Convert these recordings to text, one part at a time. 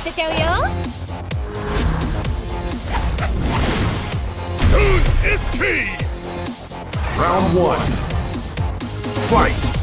가보자고요. Tune is. Round one. Fight.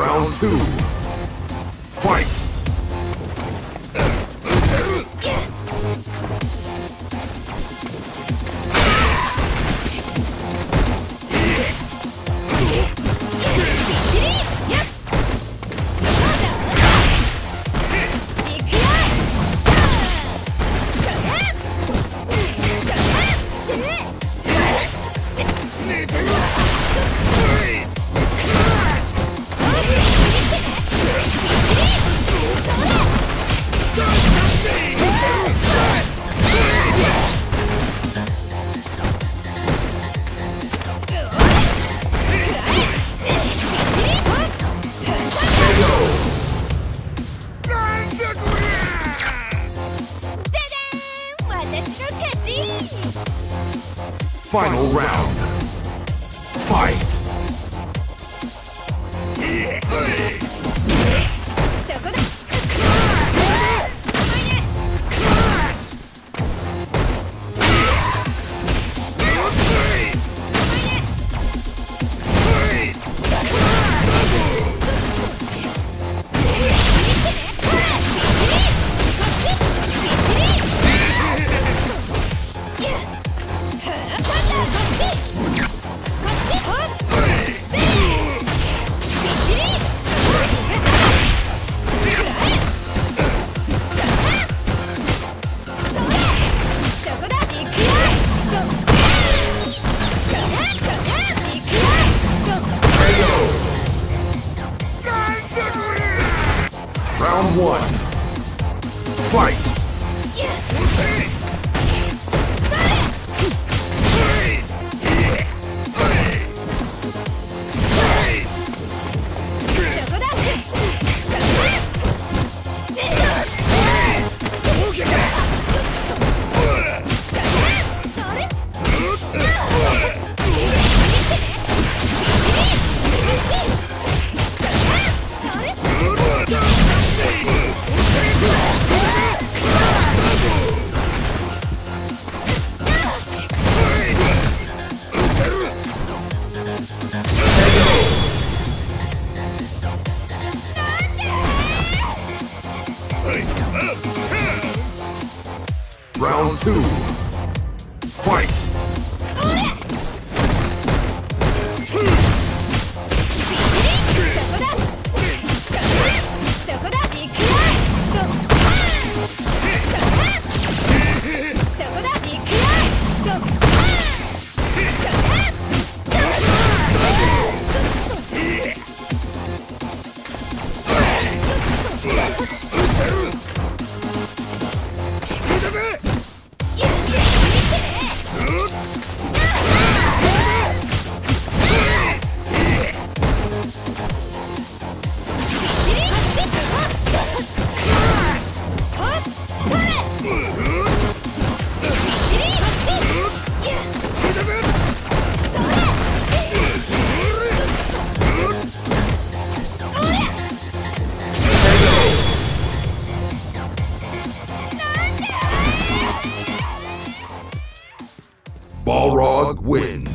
Round two. Final round. Fight. 1. Fight! round two. Balrog wins.